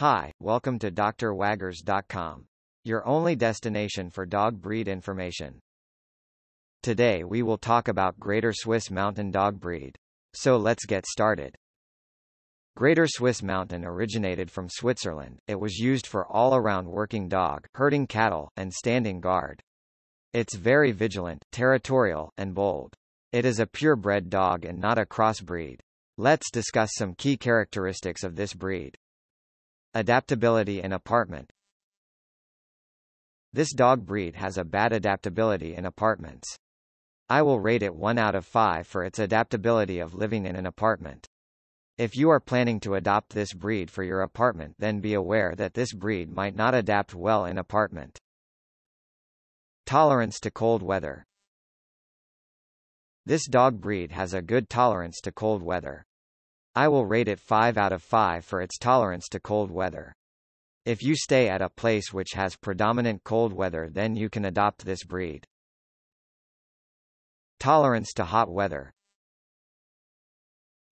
Hi, welcome to drwaggers.com. Your only destination for dog breed information. Today we will talk about Greater Swiss Mountain Dog breed. So let's get started. Greater Swiss Mountain originated from Switzerland. It was used for all-around working dog, herding cattle, and standing guard. It's very vigilant, territorial, and bold. It is a purebred dog and not a crossbreed. Let's discuss some key characteristics of this breed. Adaptability in apartment. This dog breed has a bad adaptability in apartments. I will rate it 1 out of 5 for its adaptability of living in an apartment. If you are planning to adopt this breed for your apartment then be aware that this breed might not adapt well in apartment. Tolerance to cold weather. This dog breed has a good tolerance to cold weather. I will rate it 5 out of 5 for its tolerance to cold weather. If you stay at a place which has predominant cold weather then you can adopt this breed. Tolerance to hot weather.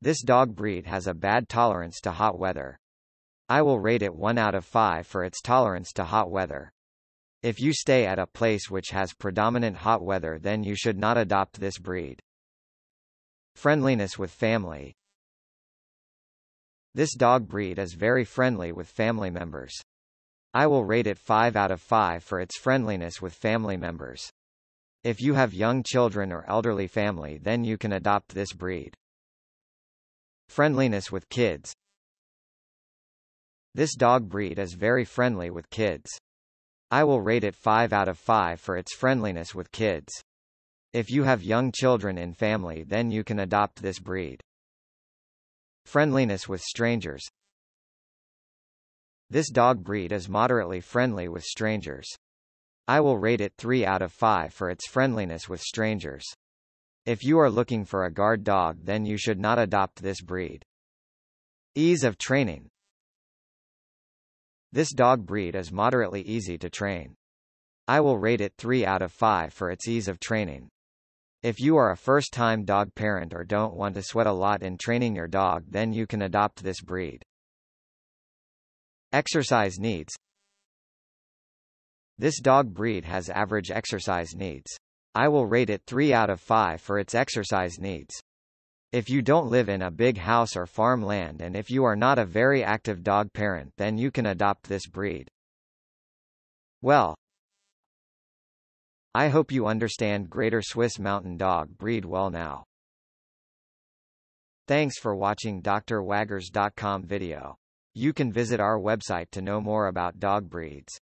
This dog breed has a bad tolerance to hot weather. I will rate it 1 out of 5 for its tolerance to hot weather. If you stay at a place which has predominant hot weather then you should not adopt this breed. Friendliness with family. This dog breed is very friendly with family members. I will rate it 5 out of 5 for its friendliness with family members. If you have young children or elderly family then you can adopt this breed. Friendliness with kids. This dog breed is very friendly with kids. I will rate it 5 out of 5 for its friendliness with kids. If you have young children in family then you can adopt this breed. Friendliness with strangers. This dog breed is moderately friendly with strangers. I will rate it 3 out of 5 for its friendliness with strangers. If you are looking for a guard dog then you should not adopt this breed. Ease of training. This dog breed is moderately easy to train. I will rate it 3 out of 5 for its ease of training. If you are a first-time dog parent or don't want to sweat a lot in training your dog then you can adopt this breed. Exercise needs This dog breed has average exercise needs. I will rate it 3 out of 5 for its exercise needs. If you don't live in a big house or farm land and if you are not a very active dog parent then you can adopt this breed. Well, I hope you understand Greater Swiss Mountain Dog breed well now. Thanks for watching drwaggers.com video. You can visit our website to know more about dog breeds.